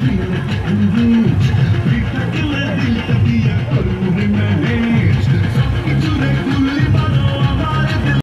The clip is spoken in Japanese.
はい。